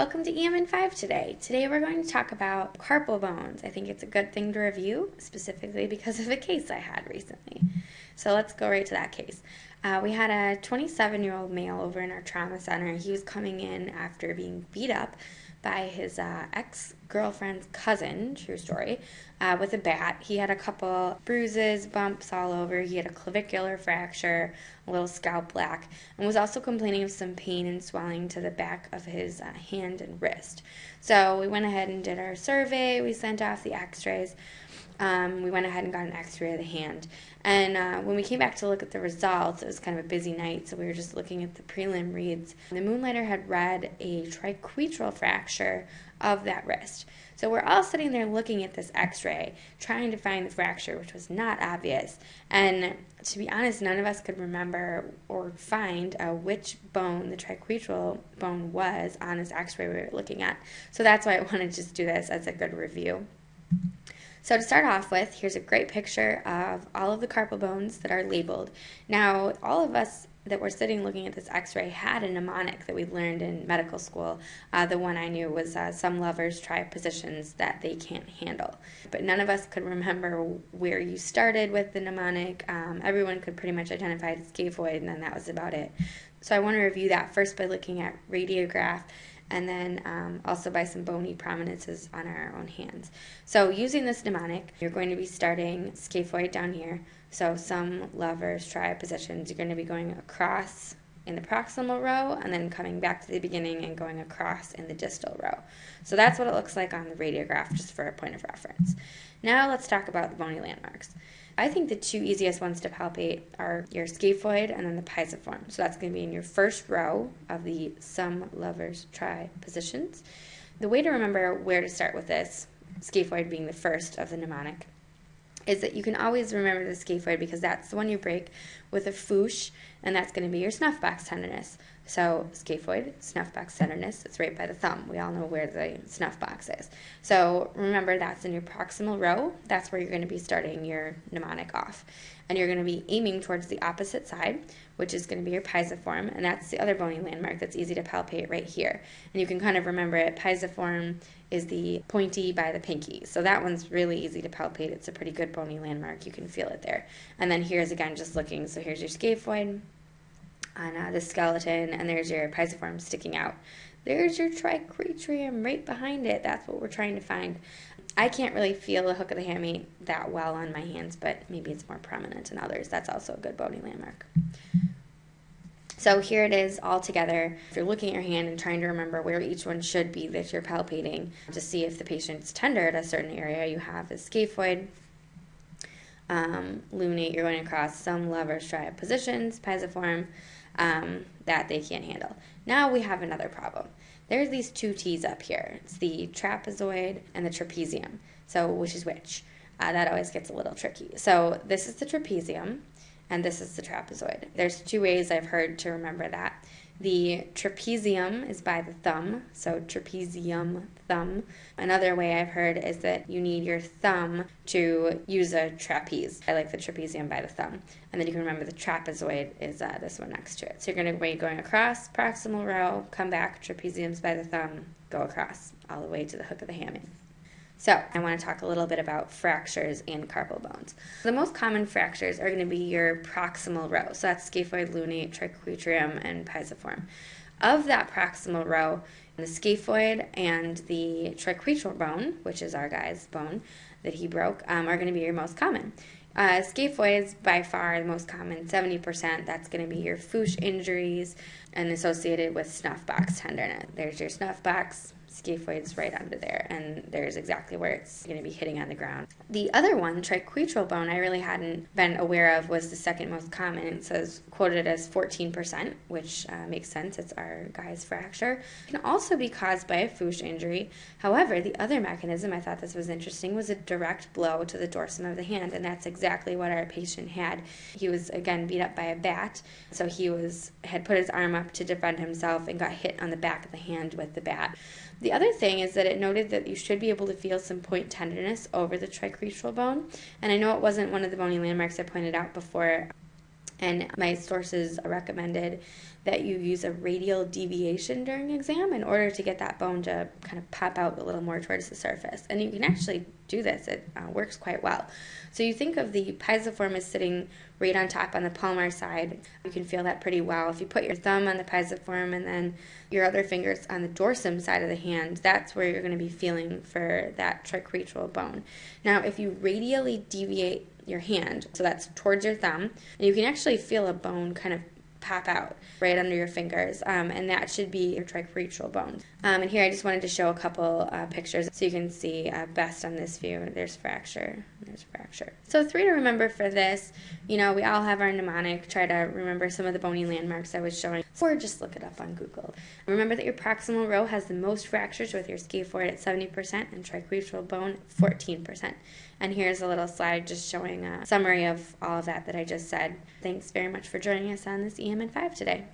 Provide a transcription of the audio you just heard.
Welcome to EM in 5 today. Today we're going to talk about carpal bones. I think it's a good thing to review, specifically because of a case I had recently. So let's go right to that case. Uh, we had a 27 year old male over in our trauma center. He was coming in after being beat up by his uh, ex girlfriend's cousin, true story, uh, with a bat. He had a couple bruises, bumps all over. He had a clavicular fracture, a little scalp black, and was also complaining of some pain and swelling to the back of his uh, hand and wrist. So we went ahead and did our survey. We sent off the x rays. Um, we went ahead and got an x ray of the hand. And uh, when we came back to look at the results, it was kind of a busy night, so we were just looking at the prelim reads. The moonlighter had read a triquetral fracture of that wrist. So we're all sitting there looking at this x ray, trying to find the fracture, which was not obvious. And to be honest, none of us could remember or find uh, which bone the triquetral bone was on this x ray we were looking at. So that's why I wanted to just do this as a good review. So to start off with, here's a great picture of all of the carpal bones that are labeled. Now, all of us that were sitting looking at this x-ray had a mnemonic that we learned in medical school. Uh, the one I knew was uh, some lovers try positions that they can't handle. But none of us could remember where you started with the mnemonic. Um, everyone could pretty much identify the scaphoid, and then that was about it. So I want to review that first by looking at radiograph and then um, also by some bony prominences on our own hands. So using this mnemonic, you're going to be starting scaphoid down here. So some lovers try positions. You're going to be going across in the proximal row and then coming back to the beginning and going across in the distal row. So that's what it looks like on the radiograph, just for a point of reference. Now let's talk about the bony landmarks. I think the two easiest ones to palpate are your scaphoid and then the pisiform. So that's going to be in your first row of the some lovers try positions. The way to remember where to start with this, scaphoid being the first of the mnemonic, is that you can always remember the scaphoid because that's the one you break with a FOOSH, and that's going to be your snuff box tenderness. So scaphoid, snuff box tenderness, it's right by the thumb. We all know where the snuff box is. So remember that's in your proximal row. That's where you're going to be starting your mnemonic off. And you're going to be aiming towards the opposite side, which is going to be your pisiform, and that's the other bony landmark that's easy to palpate right here. And you can kind of remember it. Pisiform is the pointy by the pinky. So that one's really easy to palpate. It's a pretty good bony landmark. You can feel it there. And then here's again just looking. So here's your scaphoid on uh, the skeleton, and there's your pisiform sticking out. There's your triquetrum right behind it. That's what we're trying to find. I can't really feel the hook of the hamate that well on my hands, but maybe it's more prominent in others. That's also a good bony landmark. So here it is all together. If you're looking at your hand and trying to remember where each one should be that you're palpating to see if the patient's tender at a certain area, you have the scaphoid, um, you're going across some lovers try positions, pisiform, um, that they can't handle. Now we have another problem. There's these two T's up here. It's the trapezoid and the trapezium. So which is which? Uh, that always gets a little tricky. So this is the trapezium, and this is the trapezoid. There's two ways I've heard to remember that. The trapezium is by the thumb, so trapezium thumb. Another way I've heard is that you need your thumb to use a trapeze. I like the trapezium by the thumb. And then you can remember the trapezoid is uh, this one next to it. So you're going to be going across, proximal row, come back, trapeziums by the thumb, go across, all the way to the hook of the hamate. So, I want to talk a little bit about fractures and carpal bones. The most common fractures are going to be your proximal row. So, that's scaphoid, lunate, triquetrium, and pisiform. Of that proximal row, the scaphoid and the triquetral bone, which is our guy's bone that he broke, um, are going to be your most common. Uh, scaphoid is by far the most common, 70%. That's going to be your FOOSH injuries and associated with snuff box tenderness. There's your snuff box, scaphoid's right under there, and there's exactly where it's going to be hitting on the ground. The other one, triquetral bone, I really hadn't been aware of, was the second most common. It says quoted as 14%, which uh, makes sense. It's our guy's fracture. It can also be caused by a FOOSH injury. However, the other mechanism, I thought this was interesting, was a direct blow to the dorsum of the hand, and that's exactly what our patient had. He was again beat up by a bat, so he was had put his arm up to defend himself and got hit on the back of the hand with the bat. The other thing is that it noted that you should be able to feel some point tenderness over the triquetral bone. And I know it wasn't one of the bony landmarks I pointed out before, and my sources recommended that you use a radial deviation during exam in order to get that bone to kind of pop out a little more towards the surface. And you can actually do this, it uh, works quite well. So you think of the pisiform as sitting right on top on the palmar side. You can feel that pretty well. If you put your thumb on the pisiform and then your other fingers on the dorsum side of the hand, that's where you're going to be feeling for that triquetral bone. Now, if you radially deviate your hand, so that's towards your thumb, and you can actually feel a bone kind of pop out right under your fingers, um, and that should be your triquetral bone. Um, and here I just wanted to show a couple uh, pictures so you can see uh, best on this view. There's fracture, there's fracture. So three to remember for this, you know, we all have our mnemonic. Try to remember some of the bony landmarks I was showing, or just look it up on Google. Remember that your proximal row has the most fractures with your scaphoid at 70% and triquetral bone 14%. And here's a little slide just showing a summary of all of that that I just said. Thanks very much for joining us on this EM in 5 today.